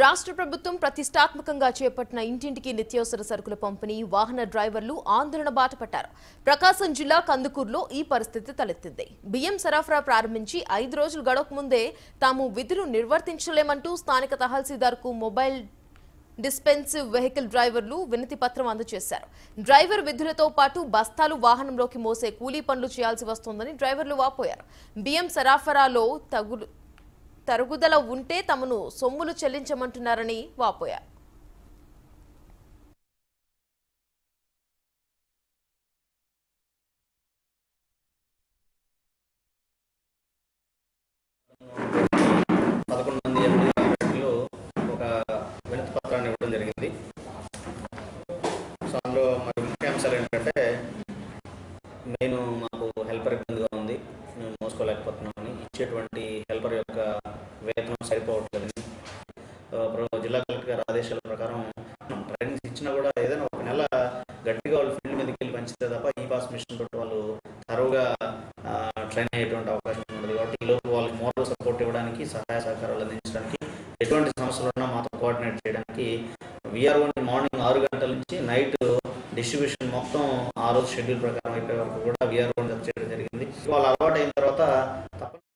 రాష్ట్ర ప్రభుత్వం ప్రతిష్టాత్మకంగా చేపట్టిన ఇంటింటికి నిత్యావసర సరుకుల పంపిణీ వాహన డ్రైవర్లు ఆందోళన బాట పట్టారు ప్రకాశం జిల్లా కందుకూరులో ఈ పరిస్థితి తలెత్తింది. బియ్యం సరఫరా ప్రారంభించి ఐదు రోజులు గడవక ముందే తాము విధులు నిర్వర్తించలేమంటూ స్థానిక తహసీల్దార్కు మొబైల్ డిస్పెన్సివ్ వెహికల్ డ్రైవర్లు వినతి పత్రం అందజేశారు. డ్రైవర్ విధులతో పాటు బస్తాలు వాహనంలోకి మోసే కూలీ పనులు చేయాల్సి వస్తోందని డ్రైవర్లు వాపోయారు. బియ్యం సరఫరాలో తగులు తరుగుదల ఉంటే తమను సొమ్ములు చెల్లించమంటున్నారని వాపోయారు పదకొండు మంది ఎంపీ ఒక వినతి పత్రాన్ని ఇవ్వడం జరిగింది. సో అందులో మరి ముఖ్యాంశాలు ఏంటంటే నేను మాకు హెల్పర్ ఇబ్బందిగా ఉంది మేము మోసుకోలేకపోతున్నామని ఇచ్చేటువంటి హెల్పర్ యొక్క వేతనం సరిపోవట్లేదని జిల్లా కలెక్టర్ గారి ఆదేశాల ప్రకారం ట్రైనింగ్స్ ఇచ్చినా కూడా ఏదైనా ఒక నెల గట్టిగా వాళ్ళు ఫీల్డ్ మీదకి వెళ్ళి పంచితే తప్ప ఈ పాస్ మిషన్ తోటి వాళ్ళు తరువుగా ట్రైన్ అయ్యేటువంటి అవకాశం ఉంటుంది కాబట్టి ఈలోపు వాళ్ళకి మోరల్ సపోర్ట్ ఇవ్వడానికి సహాయ సహకారాలు అందించడానికి ఎటువంటి సమస్యలు ఉన్నా మాతో కోఆర్డినేట్ చేయడానికి విఆర్ఓని మార్నింగ్ ఆరు గంటల నుంచి నైట్ డిస్ట్రిబ్యూషన్ మొత్తం ఆ రోజు షెడ్యూల్ ప్రకారం అయిపోయే వరకు కూడా విఆర్ఓని చేయడం జరిగింది. వాళ్ళు అలవాటు అయిన